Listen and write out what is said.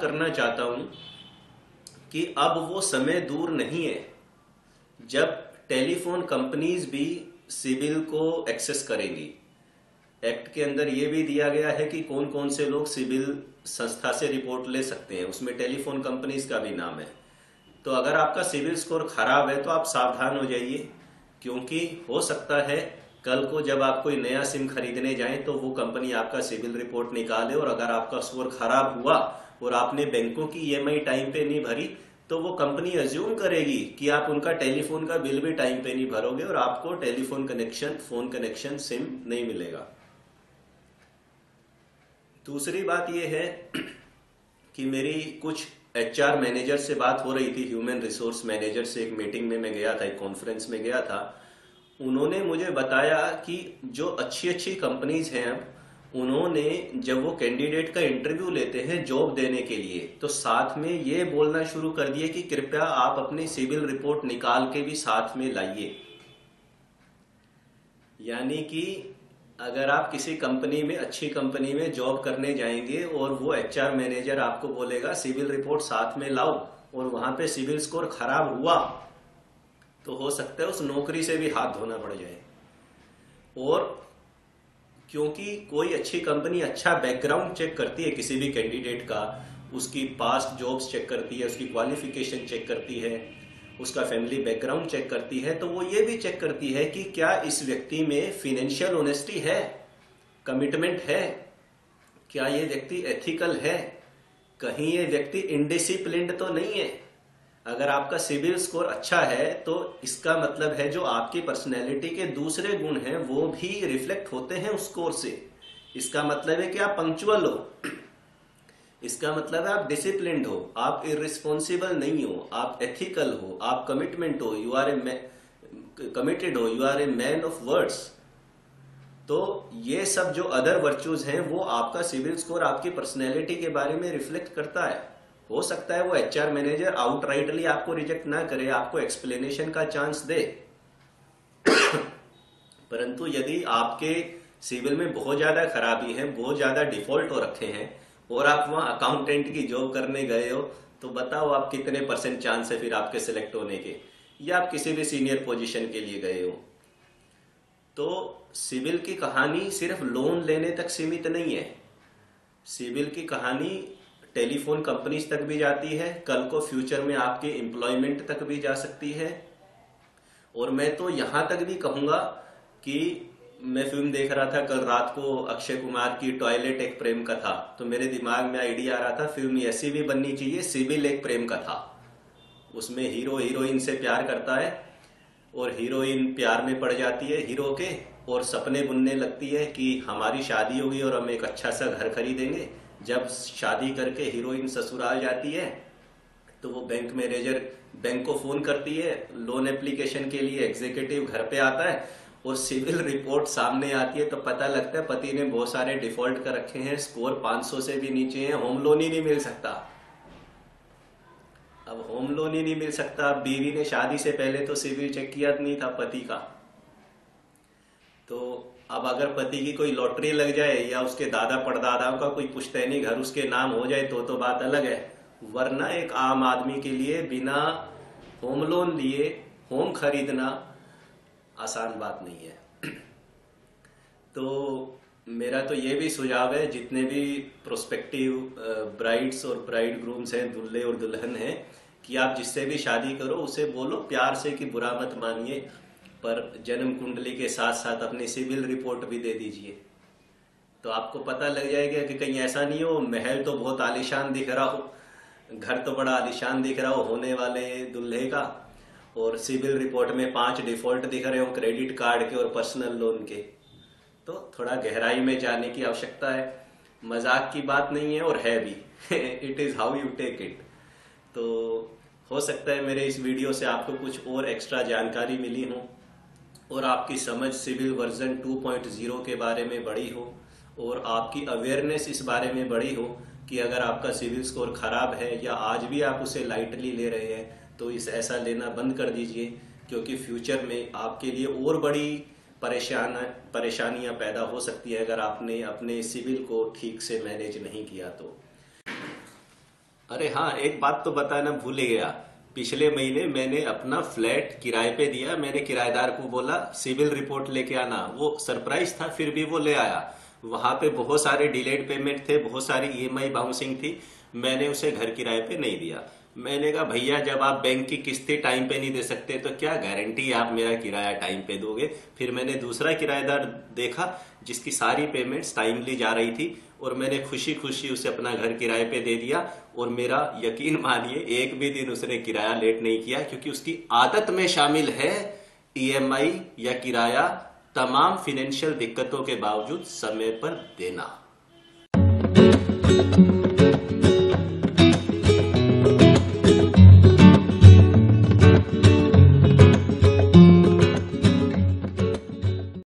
करना चाहता हूँ कि अब वो समय दूर नहीं है जब टेलीफोन कंपनीज़ भी सिविल को एक्सेस करेंगी। एक्ट के अंदर ये भी दिया गया है कि कौन कौन से लोग सिविल संस्था से रिपोर्ट ले सकते हैं। उसमें टेलीफोन कंपनीज़ का भी नाम है। तो अगर आपका सिविल स्कोर खराब है तो आप सावधान हो जाइए, क्योंकि हो सकता है कल को जब आप कोई नया सिम खरीदने जाएँ तो वो कंपनी आपका सिविल रिपोर्ट निकाले और अगर आपका स्कोर खराब हुआ और आपने बैंकों की ईएमआई टाइम पे नहीं भरी तो वो कंपनी अज्यूम करेगी कि आप उनका टेलीफोन का बिल भी टाइम पे नहीं भरोगे और आपको telephone connection, phone connection SIM नहीं मिलेगा। दूसरी बात यह है कि मेरी कुछ एचआर मैनेजर से बात हो रही थी, ह्यूमन रिसोर्स मैनेजर से एक मीटिंग में मैं गया था, एक कॉन्फ्रेंस में गया था। उन्होंने मुझे बताया कि जो अच्छी अच्छी कंपनीज़ हैं अब, उन्होंने जब वो कैंडिडेट का इंटरव्यू लेते हैं जॉब देने के लिए तो साथ में ये बोलना शुरू कर दिए कि कृपया आप अपनी सिविल रिपोर्ट निकाल के भी साथ में लाइए। यानी कि अगर आप किसी कंपनी में, अच्छी कंपनी में जॉब करने जाएँगे और वो एचआर मैनेजर आपको बोलेगा, सिविल रिपोर्ट साथ में लाओ और वहाँ पे सिविल स्कोर खराब हुआ तो हो सकता है उस नौकरी से भी हाथ धोना पड़ जाए। और क्योंकि कोई अच्छी कंपनी अच्छा बैकग्राउंड चेक करती है किसी भी कैंडिडेट का, उसकी पास्ट जॉब्स चेक करती है, उसकी क्वालिफिकेशन चेक करती है उसका फैमिली बैकग्राउंड चेक करती है तो वो ये भी चेक करती है कि क्या इस व्यक्ति में फिनेंशियल ऑनेस्टी है कमिटमेंट है, क्या ये व्यक्ति एथिकल है? कहीं ये व्यक्ति इनडिसिप्लिन तो नहीं है? अगर आपका सिविल स्कोर अच्छा है तो इसका मतलब है जो आपकी पर्सनैलिटी के दूसरे गुण हैं, वो भी रिफ्लेक्ट होते हैं उस स्कोर से। इसका मतलब है कि आप पंक्चुअल हो। इसका मतलब है आप डिसिप्लिन हो, आप इरिस्पॉन्सिबल नहीं हो, आप एथिकल हो, आप कमिटमेंट हो यू आर ए कमिटेड हो you are a man of words तो ये सब जो अदर वर्चूज हैं, वो आपका सिविल स्कोर आपकी पर्सनैलिटी के बारे में रिफ्लेक्ट करता है। हो सकता है वो एचआर मैनेजर आउटराइटली आपको रिजेक्ट ना करे, आपको एक्सप्लेनेशन का चांस दे। परंतु यदि आपके सिविल में बहुत ज़्यादा खराबी है, बहुत ज़्यादा डिफ़ॉल्ट हो रखे हैं और आप वहाँ अकाउंटेंट की जॉब करने गए हो तो बताओ आप कितने परसेंट चांस है फिर आपके सिलेक्ट होने के? या आप किसी भी सीनियर पोजीशन के लिए गए हो? तो सिविल की कहानी सिर्फ़ लोन लेने तक सीमित नहीं है। सिविल की कहानी टेलीफोन कंपनीज़ तक भी जाती है, कल को फ्यूचर में आपके एम्प्लॉयमेंट तक भी जा सकती है। और मैं तो यहाँ तक भी कहूँगा कि मैं फ़िल्म देख रहा था, कल रात को अक्षय कुमार की टॉयलेट एक प्रेम कथा। तो मेरे दिमाग में आइडिया आ रहा था, फ़िल्म ऐसी भी बननी चाहिए सिविल एक प्रेम कथा। उसमें हीरो हीरोइन से प्यार करता है, और हीरोइन प्यार में पड़ जाती है हीरो के, और सपने बुनने लगती है कि हमारी शादी होगी और हम एक अच्छा सा घर खरीदेंगे। जब शादी करके हीरोइन ससुराल जाती है तो वो बैंक मैनेजर बैंक को फ़ोन करती है लोन एप्लीकेशन के लिए एग्जीक्यूटिव घर पे आता है और सिविल रिपोर्ट सामने आती है तो पता लगता है पति ने बहुत सारे डिफ़ॉल्ट कर रखे हैं, स्कोर 500 से भी नीचे है, होम लोन ही नहीं मिल सकता। अब होम लोन ही नहीं मिल सकता, बीवी ने शादी से पहले तो सिविल चेक किया नहीं था पति का। तो अब अगर पति की कोई लॉटरी लग जाए या उसके दादा पड़दादाओं का कोई पुश्तैनी घर उसके नाम हो जाए तो तो बात अलग है। वरना एक आम आदमी के लिए बिना होम लोन लिए, होम खरीदना आसान बात नहीं है। तो मेरा तो ये भी सुझाव है, जितने भी प्रोस्पेक्टिव ब्राइड्स और ब्राइड ग्रूम्स हैं दुल्हे और दुल्हन हैं, कि आप जिससे भी शादी करो, उसे बोलो, प्यार से कि बुरा मत मानिए, पर जन्म कुंडली के साथ साथ अपनी सिविल रिपोर्ट भी दे दीजिए। तो आपको पता लग जाएगा कि कहीं ऐसा नहीं हो, महल तो बहुत आलिशान दिख रहा हो, घर तो बड़ा आलिशान दिख रहा हो, होने वाले दुल्हे का और सिविल रिपोर्ट में पाँच डिफ़ॉल्ट दिख रहे हो, क्रेडिट कार्ड के और पर्सनल लोन के। तो थोड़ा गहराई में जाने की आवश्यकता है। मज़ाक की बात नहीं है और है भी। It is how you take it तो हो सकता है मेरे इस वीडियो से आपको कुछ और एक्स्ट्रा जानकारी मिली हो और आपकी समझ सिविल वर्जन 2.0 के बारे में बड़ी हो और आपकी अवेयरनेस इस बारे में बड़ी हो कि अगर आपका सिविल स्कोर खराब है या आज भी आप उसे लाइटली ले रहे हैं तो इस ऐसा लेना बंद कर दीजिए, क्योंकि फ्यूचर में आपके लिए और बड़ी परेशान, परेशानियाँ पैदा हो सकती है अगर आपने अपने सिविल को ठीक से मैनेज नहीं किया तो। अरे हाँ एक बात तो बताना भूल गया। पिछले महीने मैंने अपना फ्लैट किराए पे दिया, मैंने किराएदार को बोला सिविल रिपोर्ट लेके आना। वो सरप्राइज़ था, फिर भी वो ले आया। वहाँ पे बहुत सारे डिलेड पेमेंट थे, बहुत सारी ईएमआई बाउंसिंग थी, मैंने उसे घर किराए पे नहीं दिया। मैंने कहा, भैया, जब आप बैंक की किस्तें टाइम पे नहीं दे सकते तो क्या गारंटी आप मेरा किराया टाइम पे दोगे? फिर मैंने दूसरा किराएदार देखा, जिसकी सारी पेमेंट्स टाइमली जा रही थी, और मैंने खुशी खुशी उसे अपना घर किराए पे दे दिया, और मेरा यकीन मानिए, एक भी दिन उसने किराया लेट नहीं किया, क्योंकि उसकी आदत में शामिल है ईएमआई या किराया तमाम फिनेंशियल दिक्कतों के बावजूद समय पर देना।